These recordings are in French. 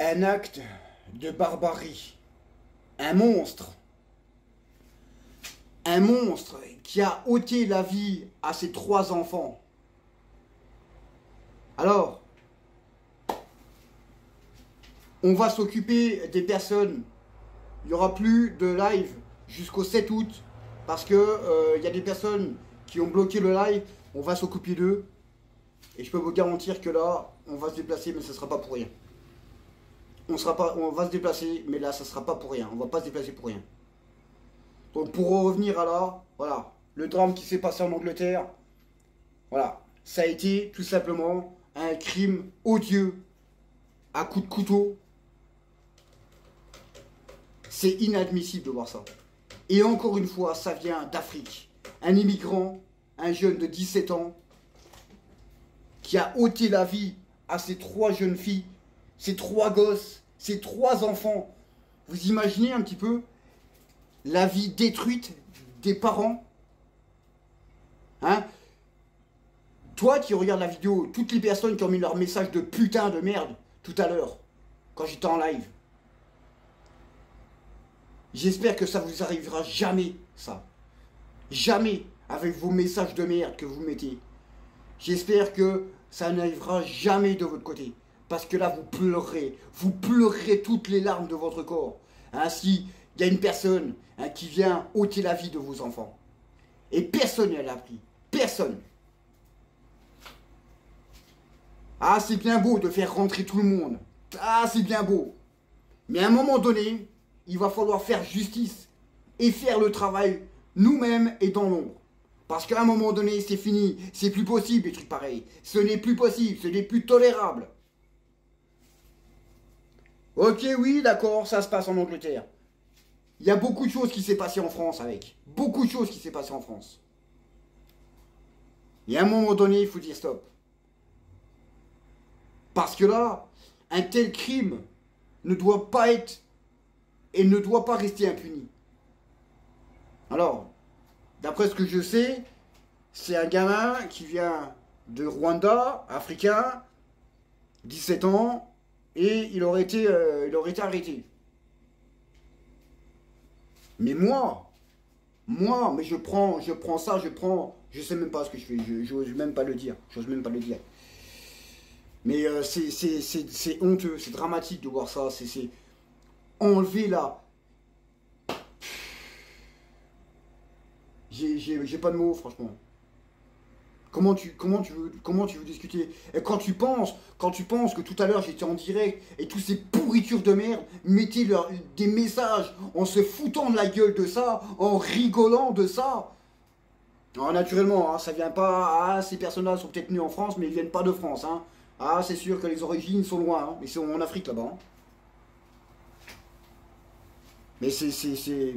un acte de barbarie. Un monstre. Un monstre qui a ôté la vie à ses trois enfants. Alors, on va s'occuper des personnes. Il n'y aura plus de live jusqu'au 7 août parce que euh, il y a des personnes qui ont bloqué le live. On va s'occuper d'eux. Et je peux vous garantir que là, on va se déplacer, mais ce ne sera pas pour rien. On, va se déplacer, mais là, ça ne sera pas pour rien. On va pas se déplacer pour rien. Donc pour revenir à là, voilà, le drame qui s'est passé en Angleterre, voilà, ça a été tout simplement un crime odieux à coups de couteau. C'est inadmissible de voir ça. Et encore une fois, ça vient d'Afrique. Un immigrant, un jeune de 17 ans, qui a ôté la vie à ces trois jeunes filles, ces trois gosses, ces trois enfants. Vous imaginez un petit peu la vie détruite des parents Hein? Toi qui regardes la vidéo, toutes les personnes qui ont mis leur message de putain de merde tout à l'heure, quand j'étais en live. J'espère que ça vous arrivera jamais, ça. Jamais avec vos messages de merde que vous mettez. J'espère que ça n'arrivera jamais de votre côté. Parce que là, vous pleurerez. Vous pleurerez toutes les larmes de votre corps. Ainsi, il y a une personne hein, qui vient ôter la vie de vos enfants. Et personne ne l'a pris. Personne. Ah, c'est bien beau de faire rentrer tout le monde. Ah, c'est bien beau. Mais à un moment donné, il va falloir faire justice et faire le travail nous-mêmes et dans l'ombre. Parce qu'à un moment donné, c'est fini. C'est plus possible des trucs pareils. Ce n'est plus possible. Ce n'est plus tolérable. Ok, oui, d'accord, ça se passe en Angleterre. Il y a beaucoup de choses qui s'est passé en France avec. Beaucoup de choses qui s'est passé en France. Et à un moment donné, il faut dire stop. Parce que là, un tel crime ne doit pas être et ne doit pas rester impuni. Alors, d'après ce que je sais, c'est un gamin qui vient de Rwanda, africain, 17 ans, et il aurait été, euh, il aurait été arrêté. Mais moi, moi, mais je prends, je prends ça, je prends, je sais même pas ce que je fais, je n'ose même pas le dire, j'ose même pas le dire. Mais euh, c'est honteux, c'est dramatique de voir ça, c'est enlever là. J'ai pas de mots, franchement. Comment tu, comment tu veux, comment tu veux discuter? Et quand tu penses, quand tu penses que tout à l'heure j'étais en direct et tous ces pourritures de merde mettaient des messages en se foutant de la gueule de ça, en rigolant de ça. Naturellement, hein, ça vient pas. Ah, ces personnes-là sont peut-être nées en France, mais ils viennent pas de France. Hein. Ah, c'est sûr que les origines sont loin, hein, mais c'est en Afrique là-bas. Hein. Mais c'est.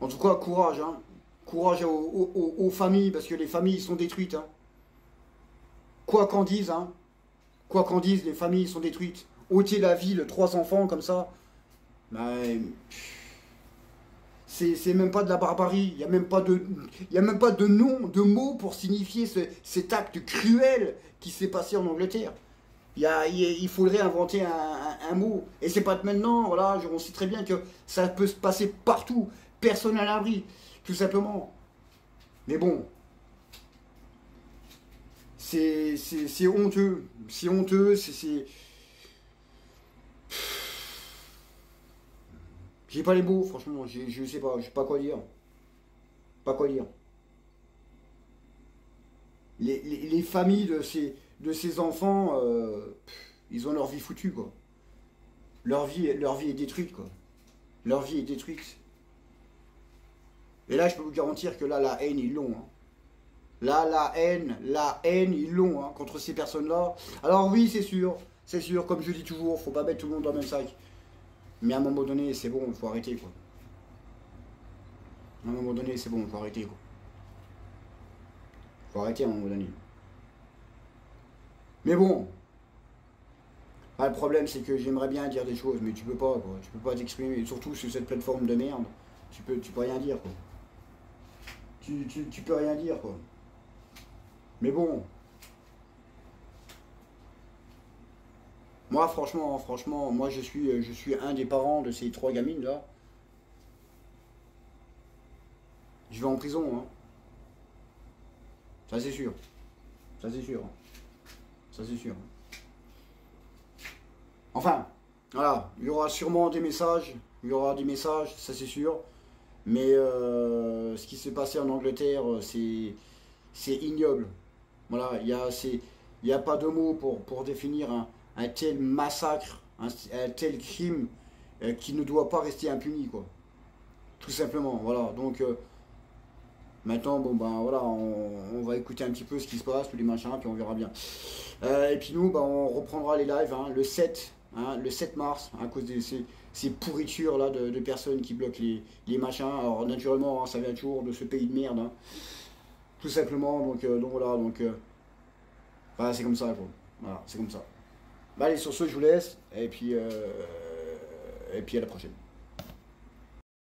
En tout cas, courage. Hein. Courage aux, familles, parce que les familles sont détruites. Hein. Quoi qu'en disent, hein. Quoi qu'en disent, les familles sont détruites. Ôter la vie de trois enfants comme ça. C'est même pas de la barbarie. Il n'y a même pas de, il a même pas de nom, de mots pour signifier cet acte cruel qui s'est passé en Angleterre. Il, faudrait inventer un, mot. Et c'est pas de maintenant, voilà, on sait très bien que ça peut se passer partout. Personne à l'abri, tout simplement. Mais bon, c'est honteux. C'est honteux, c'est... J'ai pas les mots, franchement, je sais pas, je sais pas quoi dire. Pas quoi dire. Les, familles de ces, de ces enfants, euh, ils ont leur vie foutue, quoi. Leur vie, leur vie est détruite, quoi. Leur vie est détruite. Et là, je peux vous garantir que là, la haine, ils l'ont. Hein. Là, la haine, la haine, ils l'ont hein, contre ces personnes-là. Alors oui, c'est sûr, c'est sûr, comme je dis toujours, faut pas mettre tout le monde dans le même sac. Mais à un moment donné, c'est bon, il faut arrêter, quoi. À un moment donné, c'est bon, il faut arrêter, quoi. faut arrêter à un moment donné. Mais bon. Ah, le problème, c'est que j'aimerais bien dire des choses, mais tu peux pas, quoi. Tu peux pas t'exprimer, surtout sur cette plateforme de merde. Tu peux, tu peux rien dire, quoi. Tu, peux rien dire, quoi. Mais bon. Moi, franchement, franchement, moi, je suis, je suis un des parents de ces trois gamines là. Je vais en prison, hein. Ça, c'est sûr. Ça, c'est sûr. Ça, c'est sûr. Enfin, voilà, il y aura sûrement des messages. Il y aura des messages, ça, c'est sûr. Mais euh, ce qui s'est passé en Angleterre, c'est ignoble. Voilà, il n'y a, a pas de mots pour, pour définir un, tel massacre, un, tel crime euh, qui ne doit pas rester impuni, quoi. Tout simplement, voilà. Donc, euh, maintenant, bon, ben voilà, on, va écouter un petit peu ce qui se passe, tous les machins, puis on verra bien. et puis nous, ben, on reprendra les lives hein, le 7, hein, le 7 mars, à cause de ces, ces pourritures là de, personnes qui bloquent les, machins. Alors naturellement, hein, ça vient toujours de ce pays de merde. Hein. Tout simplement, donc, euh, donc voilà, donc euh, voilà, c'est comme ça quoi. Voilà, c'est comme ça. Bah, allez, sur ce, je vous laisse, et puis, euh, et puis à la prochaine.